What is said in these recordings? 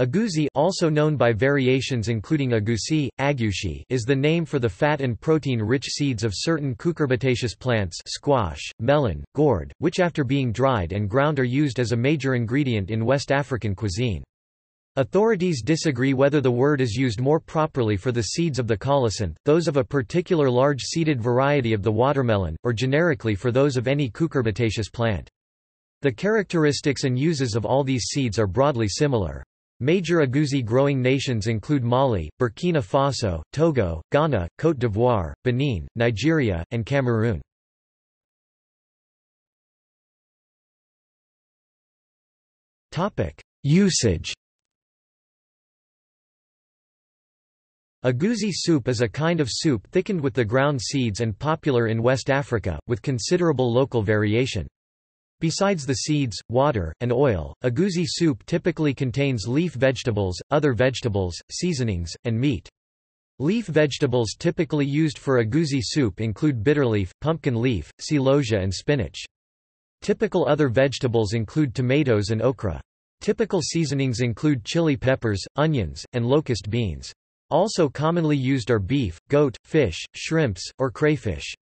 Egusi also known by variations including agusi, agushi is the name for the fat and protein-rich seeds of certain cucurbitaceous plants squash, melon, gourd, which after being dried and ground are used as a major ingredient in West African cuisine. Authorities disagree whether the word is used more properly for the seeds of the colocynth, those of a particular large-seeded variety of the watermelon, or generically for those of any cucurbitaceous plant. The characteristics and uses of all these seeds are broadly similar. Major egusi growing nations include Mali, Burkina Faso, Togo, Ghana, Côte d'Ivoire, Benin, Nigeria, and Cameroon. Usage Egusi soup is a kind of soup thickened with the ground seeds and popular in West Africa, with considerable local variation. Besides the seeds, water, and oil, egusi soup typically contains leaf vegetables, other vegetables, seasonings, and meat. Leaf vegetables typically used for egusi soup include bitterleaf, pumpkin leaf, celosia and spinach. Typical other vegetables include tomatoes and okra. Typical seasonings include chili peppers, onions, and locust beans. Also commonly used are beef, goat, fish, shrimps, or crayfish.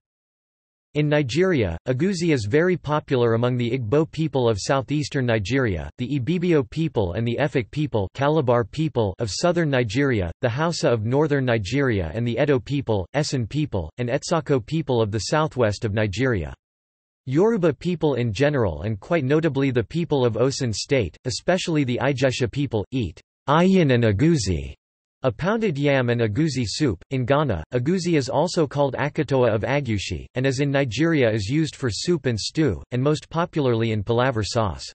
In Nigeria, egusi is very popular among the Igbo people of southeastern Nigeria, the Ibibio people and the Efik people, Calabar people of southern Nigeria, the Hausa of northern Nigeria and the Edo people, Esan people, and Etsako people of the southwest of Nigeria. Yoruba people in general and quite notably the people of Osun state, especially the Ijesha people, eat iyan and egusi a pounded yam and egusi soup. In Ghana, egusi is also called akatoa of agushi, and as in Nigeria is used for soup and stew, and most popularly in palaver sauce.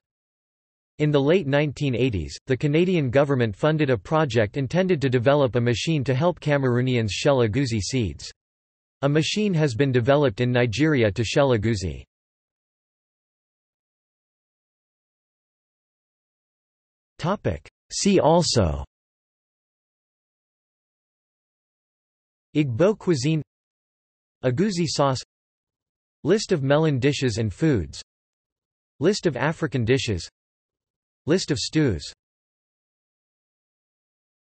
In the late 1980s, the Canadian government funded a project intended to develop a machine to help Cameroonians shell egusi seeds. A machine has been developed in Nigeria to shell egusi. See also Igbo cuisine Egusi sauce List of melon dishes and foods List of African dishes List of stews